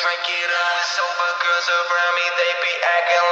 drink it up. Sober girls around me, they be acting